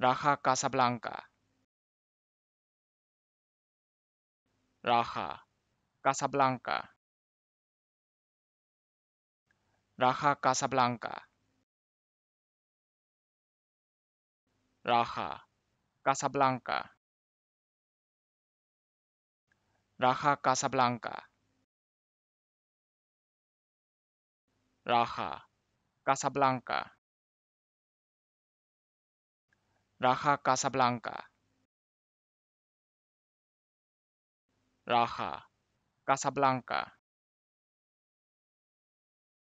Raja Casablanca. Raja Casablanca. Raja Casablanca. Raja Casablanca. Raja Casablanca. Raja Casablanca Raja Casablanca. Raja Casablanca